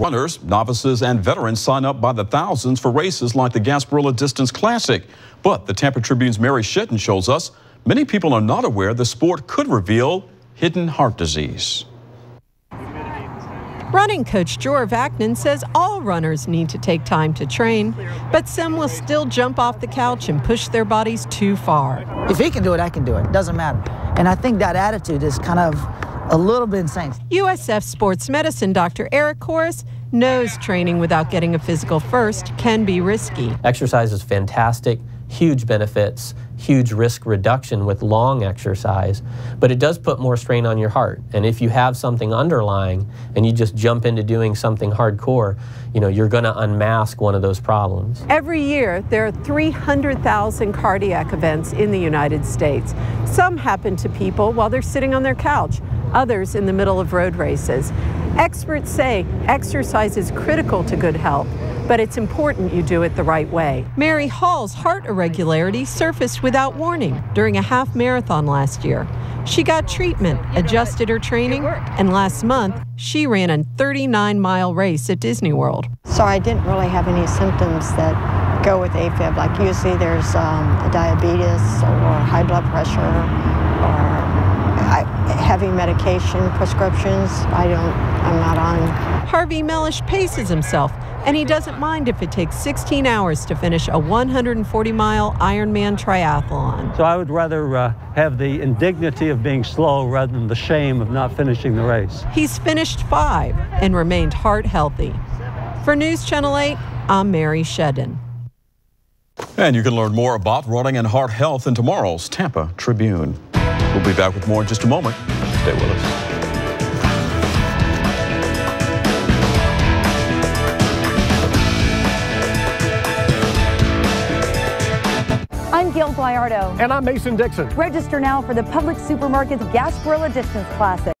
Runners, novices, and veterans sign up by the thousands for races like the Gasparilla Distance Classic. But the Tampa Tribune's Mary Shedden shows us many people are not aware the sport could reveal hidden heart disease. Running coach Jor Vaknin says all runners need to take time to train, but some will still jump off the couch and push their bodies too far. If he can do it, I can do it. Doesn't matter. And I think that attitude is kind of a little bit insane. USF sports medicine Dr. Eric Corris knows training without getting a physical first can be risky. Exercise is fantastic, huge benefits, huge risk reduction with long exercise, but it does put more strain on your heart. And if you have something underlying and you just jump into doing something hardcore, you know, you're going to unmask one of those problems. Every year, there are 300,000 cardiac events in the United States. Some happen to people while they're sitting on their couch others in the middle of road races. Experts say exercise is critical to good health, but it's important you do it the right way. Mary Hall's heart irregularity surfaced without warning during a half marathon last year. She got treatment, adjusted her training, and last month she ran a 39 mile race at Disney World. So I didn't really have any symptoms that go with AFib. Like usually there's um, diabetes or high blood pressure or heavy medication prescriptions. I don't, I'm not on. Harvey Mellish paces himself, and he doesn't mind if it takes 16 hours to finish a 140 mile Ironman triathlon. So I would rather uh, have the indignity of being slow rather than the shame of not finishing the race. He's finished five and remained heart healthy. For News Channel 8, I'm Mary Shedden. And you can learn more about running and heart health in tomorrow's Tampa Tribune. We'll be back with more in just a moment. Stay with us. I'm Gayle Guyardo. And I'm Mason Dixon. Register now for the Publix Supermarkets Gasparilla Distance Classic.